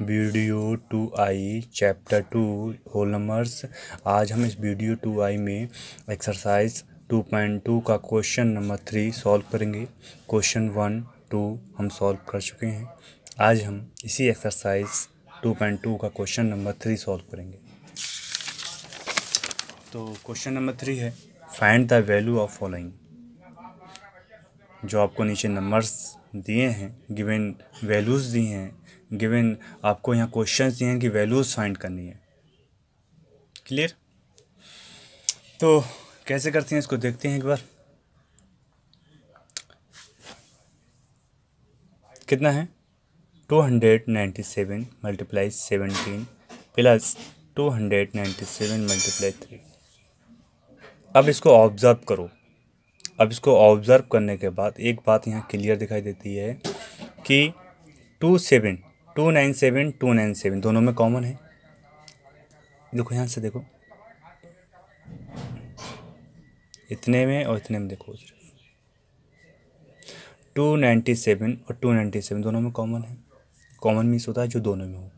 Video two I, chapter two whole numbers आज हम इस वीडियो टू आई में एक्सरसाइज टू पॉइंट टू का क्वेश्चन नंबर थ्री सॉल्व करेंगे। क्वेश्चन वन टू हम सॉल्व कर चुके हैं। आज हम इसी एक्सरसाइज टू पॉइंट टू का क्वेश्चन नंबर थ्री सॉल्व करेंगे। तो क्वेश्चन नंबर थ्री है find the value of following जो आपको नीचे नंबर्स दिए हैं गिवन वैल्यूज़ दिए हैं गिवन आपको यहाँ क्वेश्चन दिए हैं कि वैल्यूज़ फाइंड करनी है। क्लियर तो कैसे करते हैं इसको देखते हैं एक बार। कितना है? Two hundred ninety seven multiply seventeen plus two hundred ninety seven multiply three अब इसको ऑब्ज़र्व करो। अब इसको ऑब्ज़र्व करने के बाद एक बात यहाँ क्लियर दिखाई देती है कि two seven two nine seven two nine seven दोनों में कॉमन है। देखो यहाँ से देखो। इतने में और इतने में देखो। टू नाइन्टी सेवन और टू नाइन्टी सेवन दोनों में कॉमन है। कॉमन मीन्स होता है जो दोनों में हो।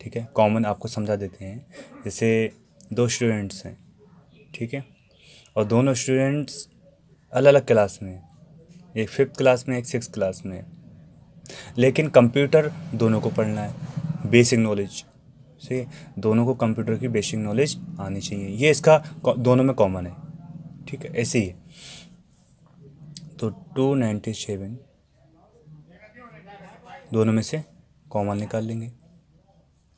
ठीक है? कॉमन आपको समझा देते हैं। जैसे दो स्टूडेंट्स हैं। ठीक है? और दोनों स्टूडेंट्स अलग अलग क्लास में एक फिफ्थ क्लास में, एक सिक्स क्लास में लेकिन कंप्यूटर दोनों को पढ़ना है। बेसिक नॉलेज से दोनों को कंप्यूटर की बेसिक नॉलेज आनी चाहिए। ये इसका दोनों में कॉमन है। ठीक है, ऐसे ही है। तो टू नाइन्टी सेवन दोनों में से कॉमन निकाल लेंगे।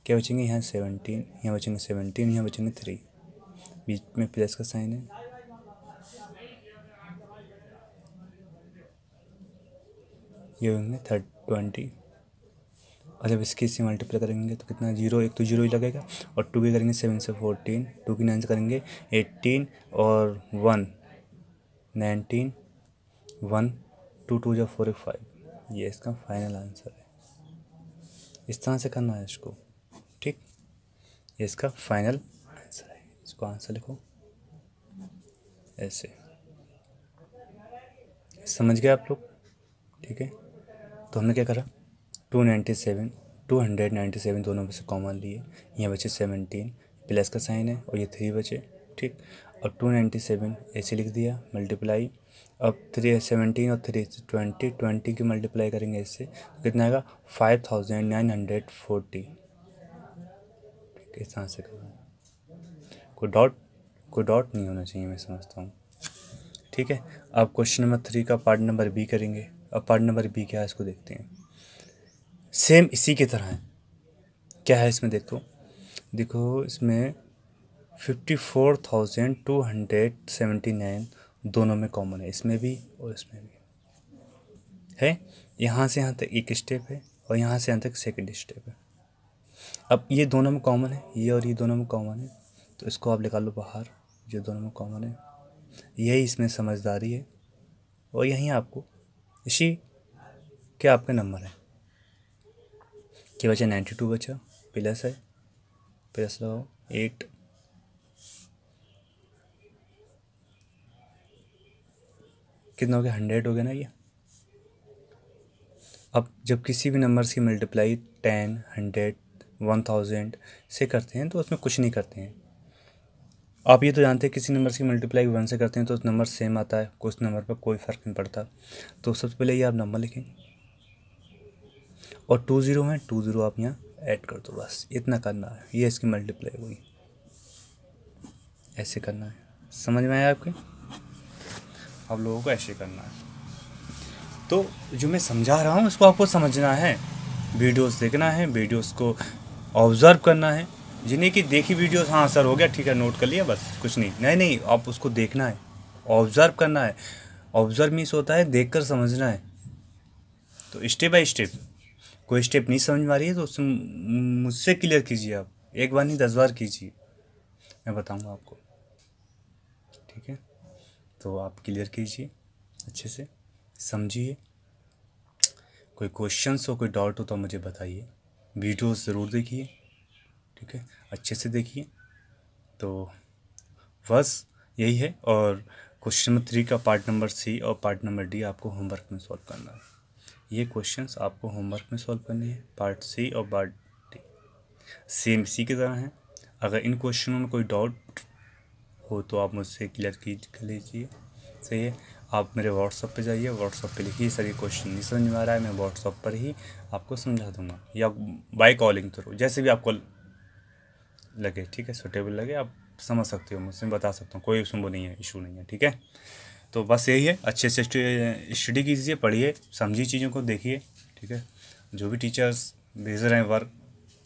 क्या बचेंगे? यहाँ सेवनटीन यहाँ बचेंगे सेवनटीन यहाँ बचेंगे थ्री बीच में प्लस का साइन है। ये होंगे थर्ड ट्वेंटी और जब इसके से मल्टीप्लाई करेंगे तो कितना? ज़ीरो एक तो ज़ीरो ही लगेगा और टू की करेंगे सेवन से फोर्टीन टू की नाइन से करेंगे एट्टीन और one nineteen one two two जो फोर फाइव ये इसका फाइनल आंसर है। इस तरह से करना है इसको, ठीक? ये इसका फाइनल आंसर है। इसको आंसर लिखो। ऐसे। समझ गए आप लोग? ठीक है? तो हमने क्या करा? Two ninety seven two hundred ninety seven दोनों में से कॉमन लिए। यहाँ बचे सेवनटीन प्लस का साइन है और ये थ्री बचे, ठीक? और टू नाइन्टी सेवन ऐसे लिख दिया मल्टीप्लाई अब थ्री सेवनटीन और थ्री ट्वेंटी ट्वेंटी की मल्टीप्लाई करेंगे इससे? तो कितना आएगा? Five thousand nine hundred forty ठीक इस तरह से करना कोई डॉट कोई डॉट नहीं होना चाहिए, मैं समझता हूँ। ठीक है, अब क्वेश्चन नंबर थ्री का पार्ट नंबर बी करेंगे। अब पार्ट नंबर बी क्या है, इसको देखते हैं। सेम इसी की तरह है। क्या है इसमें देखो? देखो, इसमें fifty four thousand two hundred seventy nine दोनों में कॉमन है। इसमें भी और इसमें भी। है? यहाँ से यहाँ तक एक स्टेप है और यहाँ से यहाँ तक सेकंड स्टेप है। अब ये दोनों में कॉमन है, ये और ये दोनों में कॉमन है। तो इसको आप निकाल लो बाहर, जो दोनों में कॉमन है। यही इसमें समझदारी है। और यहीं आपको इसी क्या आपके नंबर है। क्या बचा नाइन्टी टू बचा, प्लस है, प्लस लगाओ एट। कितना हो गया हंड्रेड हो गया ना ये? अब जब किसी भी नंबर की multiply ten hundred one thousand से करते हैं तो उसमें कुछ नहीं करते हैं। आप ये तो जानते हैं किसी नंबर की मल्टीप्लाई वन से करते हैं तो उस नंबर सेम आता है कुछ नंबर पर कोई फ़र्क नहीं पड़ता। तो सबसे पहले ये आप नंबर लिखें और टू ज़ीरो है टू ज़ीरो आप यहाँ ऐड कर दो, बस इतना करना है। ये इसकी मल्टीप्लाई हुई ऐसे करना है। समझ में आया आपके? आप लोगों को ऐसे करना है। तो जो मैं समझा रहा हूँ उसको आपको समझना है। वीडियोस देखना है, वीडियोस को ऑब्ज़र्व करना है। जिन्हें की देखी वीडियो हाँ सर हो गया, ठीक है नोट कर लिया, बस, कुछ नहीं। नहीं नहीं, आप उसको देखना है ऑब्ज़र्व करना है। ऑब्ज़र्व मीन्स होता है देख कर समझना है। तो स्टेप बाय स्टेप कोई स्टेप नहीं समझ में रही है तो उससे मुझसे क्लियर कीजिए आप। एक बार नहीं, दस बार कीजिए। मैं बताऊँगा आपको। ठीक है? तो आप क्लियर कीजिए, अच्छे से, समझिए। कोई क्वेश्चंस हो, कोई डाउट हो तो मुझे बताइए। वीडियो ज़रूर देखिए। ठीक है? अच्छे से देखिए। तो बस यही है और क्वेश्चन नंबर थ्री का पार्ट नंबर सी और पार्ट नंबर डी आपको होमवर्क में सॉल्व करना है। ये क्वेश्चंस आपको होमवर्क में सॉल्व करने हैं पार्ट सी और पार्ट डी सेम सी की तरह हैं। अगर इन क्वेश्चनों में कोई डाउट हो तो आप मुझसे क्लियर की, कर लीजिए। सही है? आप मेरे व्हाट्सअप पे जाइए। व्हाट्सअप पे लिखिए सर ये क्वेश्चन नहीं समझ में आ रहा है, मैं व्हाट्सअप पर ही आपको समझा दूँगा। या बाय कॉलिंग थ्रू जैसे भी आपको लगे, ठीक है? सुटेबल लगे, आप समझ सकते हो मुझसे बता सकता हूँ, कोई उसमें वो नहीं है इशू नहीं है, ठीक है? तो बस यही है, अच्छे से स्टडी कीजिए, पढ़िए, समझिए चीज़ों को, देखिए, ठीक है? जो भी टीचर्स भेज रहे हैं वर्क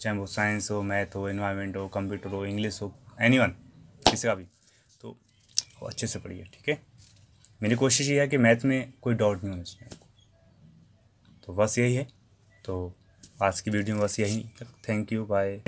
चाहे वो साइंस हो मैथ हो इन्वायरमेंट हो कंप्यूटर हो इंग्लिश हो एनी वन किसी का भी तो अच्छे से पढ़िए, ठीक है? मेरी कोशिश ये है कि मैथ में कोई डाउट नहीं होना चाहिए आपको। तो बस यही है तो आज की वीडियो में बस यही थैंक यू बाय